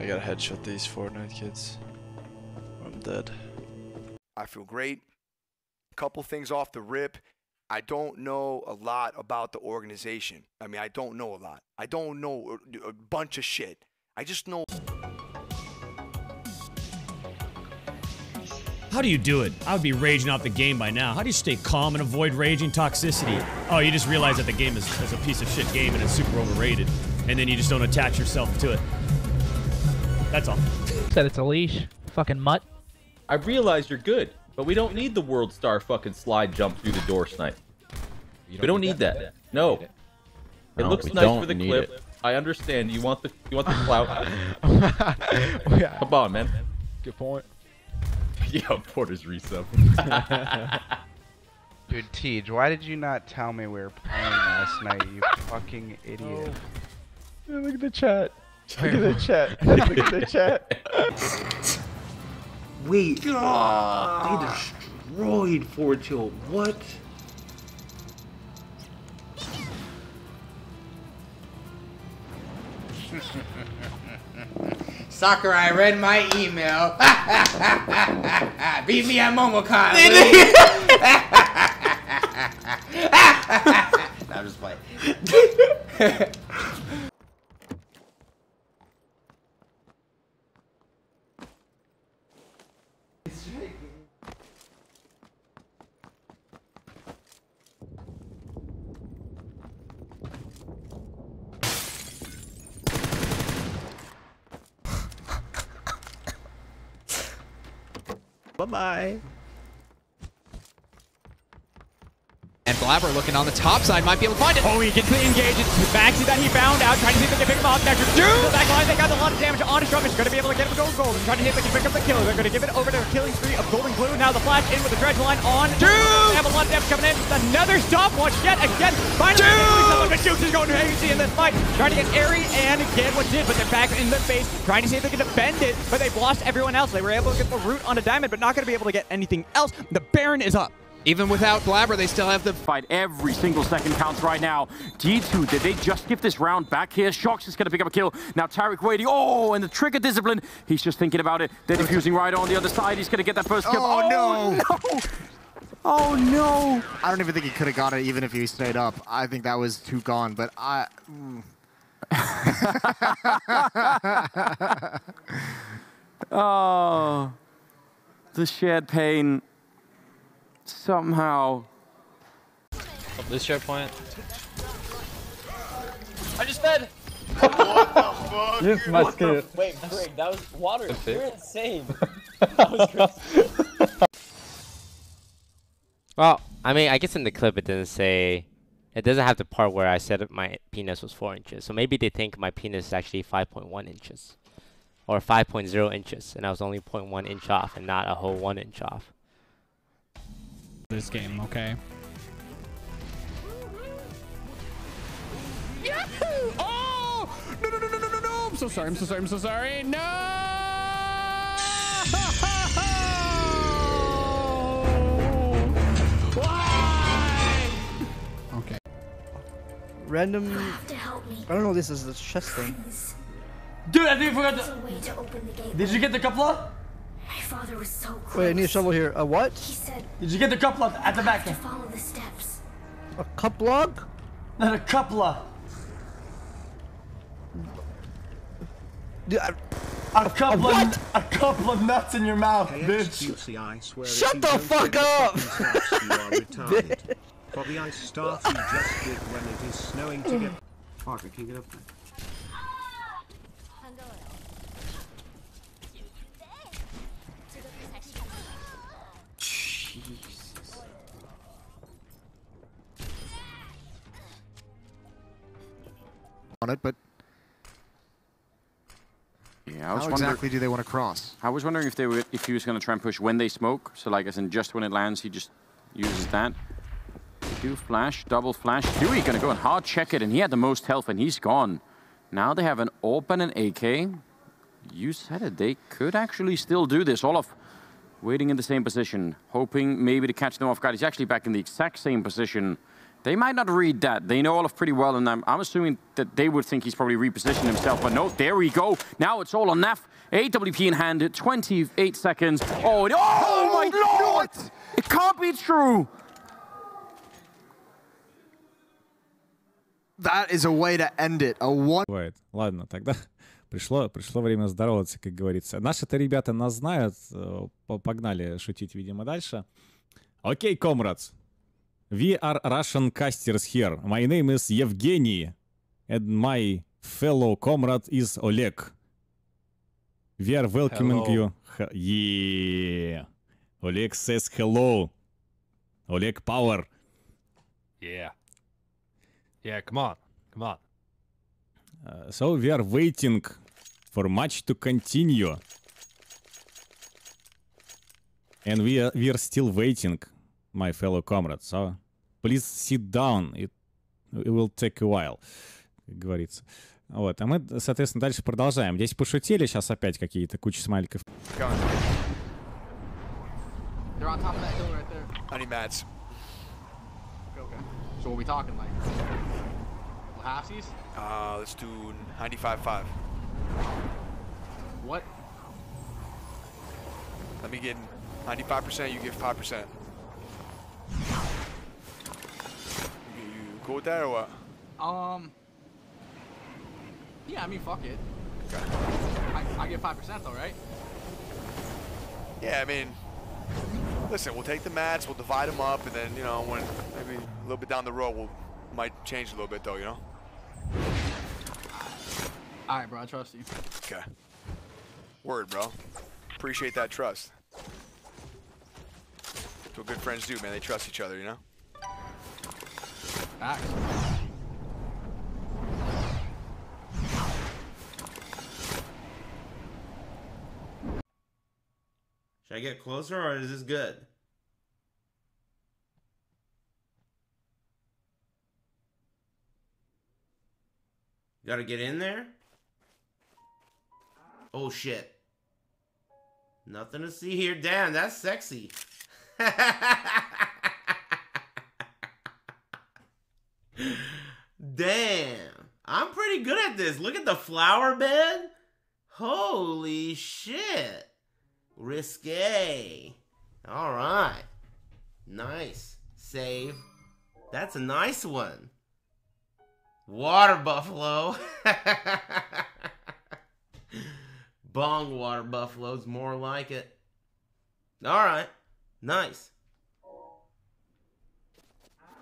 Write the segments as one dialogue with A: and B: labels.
A: I gotta headshot these Fortnite kids. I'm dead.
B: I feel great. A Couple things off the rip. I don't know a lot about the organization. I mean, I don't know a lot. I don't know a, a bunch of shit. I just know
C: How do you do it? I would be raging off the game by now. How do you stay calm and avoid raging toxicity? Oh, you just realize that the game is, is a piece of shit game and it's super overrated. And then you just don't attach yourself to it. That's all.
D: Said it's a leash. Fucking mutt.
E: I realize you're good, but we don't need the world star fucking slide jump through the door snipe. we don't need that. No. It
F: No,
E: looks
F: we
E: nice for the clip.
F: it.
E: I understand. You want the you want the clout.
D: yeah.
E: Come on, man.
D: Good point.
E: Yeah, Porter's resub.
G: Dude, Tej, why did you not tell me we were playing last night, you fucking idiot? Oh.
D: look at the chat. Look at the chat. look at the chat.
H: Wait. They destroyed Forward Tilt. What?
I: Soccer, I read my email. Beat me at MomoCon. nah, I'm just playing.
F: Bye-bye.
J: And Blaber looking on the top side might be able to find it. Oh, he gets the engage. It's Maxi that he found out, trying to see if they can pick him off. Next, Dude! The back line, they got a lot of damage on Strum. Is going to be able to get him gold gold. And trying to see if they can pick up the kill. They're going to give it over to a killing spree of Golden Blue. Now the flash in with the dredge line on. Dude! They have a lot of damage coming in. Another stopwatch yet again. Finally, someone, but Jukes is going to crazy in this fight. Trying to get Airy and get what did, but they're back in the face, Trying to see if they can defend it, but they've lost everyone else. They were able to get the root on a diamond, but not going to be able to get anything else. The Baron is up. Even without Blaber, they still have the
K: fight. Every single second counts right now. D2, did they just give this round back here? Shox is going to pick up a kill. Now Tarek waiting. Oh, and the trigger discipline. He's just thinking about it. They're defusing right on the other side. He's going to get that first kill.
L: Oh, no.
K: no. Oh, no.
L: I don't even think he could have got it even if he stayed up. I think that was too gone, but I... mm.
K: oh, the shared pain somehow.
F: This share point.
M: I just fed.
F: what the fuck?
M: Yes, my skill. Wait, Brig, that was water. You're insane. that was crazy.
N: Well, I mean, I guess in the clip it didn't say, it doesn't have the part where I said my penis was 4 inches. So maybe they think my penis is actually 5.1 inches. Or 5.0 inches, and I was only 0.1 inch off and not a whole 1 inch off.
O: This game, okay? Yahoo! Oh! No, no, no, no, no, no, no! I'm so sorry, I'm so sorry, I'm so sorry. No! Why? Okay.
P: Random. I don't know. This is the chest thing.
M: Dude, I think we forgot the. Did you get the coupler?
Q: My father was so close.
P: Wait, I need a shovel here. A what?
Q: He said
M: Did you get the coupler at the back?
Q: to follow the steps.
P: A cup log?
M: No, the coupler.
P: Dude, I,
M: a couple of a couple of nuts in your mouth, bitch.
P: Shut the fuck up!
R: For the ice start you just did when it is snowing to get. Fuck, I can't get up there.
L: On it, but
K: Yeah, I was
L: how
K: wondering.
L: exactly do they want to cross?
K: I was wondering if they were, if he was going to try and push when they smoke. So like, as in just when it lands, he just uses that. Do flash, double flash. Dewey going to go and hard check it, and he had the most health, and he's gone. Now they have an open and AK. You said it. They could actually still do this. Olaf waiting in the same position, hoping maybe to catch them off guard. He's actually back in the exact same position They might not read that. They know Olaf pretty well, and I'm, I'm assuming that they would think he's probably repositioned himself. But no, there we go. Now it's all on Neff. AWP in hand, 28 seconds. Oh, it- oh my lord! It can't be true.
L: That is a way to end it. A one.
S: Бывает. Ладно, тогда пришло, пришло время здороваться, как говорится. Наши-то ребята нас знают. э, по- Погнали шутить, видимо, дальше. Окей, comrades. We are Russian casters here. My name is Evgeny. And my fellow comrade is Oleg. We are welcoming
A: Hello.
S: you. Yeah. Oleg says hello. Oleg Power.
F: Yeah. Yeah, come on. Come on.
S: Uh, so we are waiting for match to continue. And we are, we are still waiting, my fellow comrades. So please sit down. It, it will take a while, как говорится. Вот, а мы, соответственно, дальше продолжаем. Здесь пошутили, сейчас опять какие-то куча смайликов.
G: They're on top of that hill right there.
B: I need mats.
G: Okay, okay. So what are we talking like? Halfsies?
B: Uh, let's do 95.5.
G: What?
B: Let me get 95%, you get 5%. You, you cool with that or what?
G: Um. Yeah, I mean, fuck it. I, I get 5% though, right?
B: Yeah, I mean, listen, we'll take the mats, we'll divide them up, and then, you know, when maybe a little bit down the road, we'll might change a little bit though, you know?
G: Alright, bro, I trust you.
B: Okay. Word, bro. Appreciate that trust. That's what good friends do, man. They trust each other, you know?
G: Facts.
T: Should I get closer or is this good? Gotta get in there? Oh shit. Nothing to see here. Damn, that's sexy. Damn. I'm pretty good at this. Look at the flower bed. Holy shit. Risque. All right. Nice. Save. That's a nice one. Water buffalo. Bong water buffalo's more like it. All right. Nice.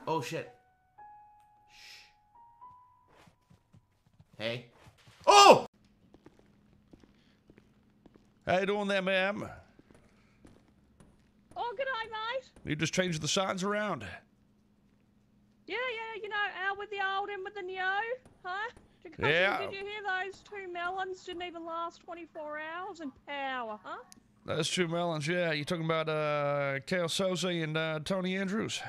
T: Oh shit. Hey. Oh!
U: How you doing there, ma'am?
V: Oh, good day, mate.
U: You just changed the signs around.
V: Yeah, yeah, you know, out with the old, in with the new, huh? Did you,
U: Yeah.
V: Did you hear those two melons didn't even last 24 hours in power, huh?
U: Those two Melons. Yeah, You're talking about uh, Kale Sosa and uh, Tony Andrews?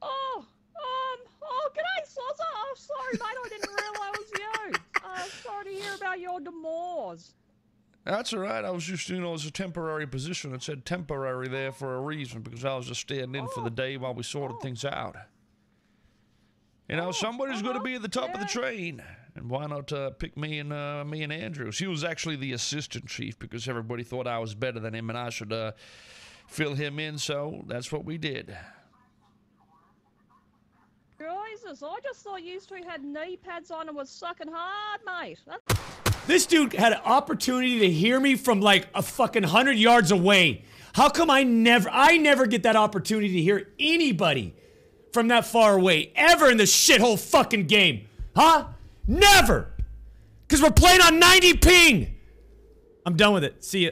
V: Oh, um, oh, g'day, Sosa. Oh, sorry, mate, I didn't realise it was you. Uh, sorry to your demise.
U: That's all right. I was just, you know, it's a temporary position. It said temporary there for a reason because I was just standing in for the day while we sorted things out. You know, somebody's going to be at the top of the train, and why not uh, pick me and uh, me and Andrews? He was actually the assistant chief because everybody thought I was better than him, and I should uh, fill him in. So that's what we did.
V: Jesus, I just thought you two had knee pads on and was sucking hard, mate.
C: This dude had an opportunity to hear me from like a fucking hundred yards away. How come I never, I never get that opportunity to hear anybody from that far away ever in this shithole fucking game? Huh? Never! Because we're playing on 90 ping! I'm done with it. See ya.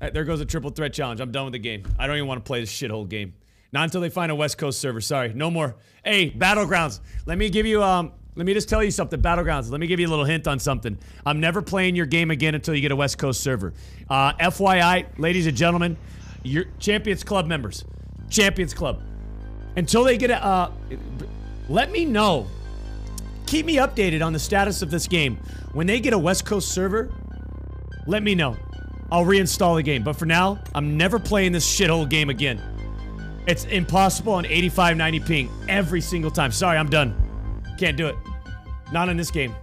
C: Alright, there goes a triple threat challenge. I'm done with the game. I don't even want to play this shithole game. Not until they find a West Coast server. Sorry, no more. Hey, Battlegrounds. Let me give you um. Let me just tell you something, Battlegrounds. Let me give you a little hint on something. I'm never playing your game again until you get a West Coast server. Uh, FYI, ladies and gentlemen, your Champions Club members, Champions Club, until they get a. Uh, let me know. Keep me updated on the status of this game. When they get a West Coast server, let me know. I'll reinstall the game. But for now, I'm never playing this shithole game again. It's impossible on 85, 90 ping every single time. Sorry, I'm done. Can't do it. Not in this game.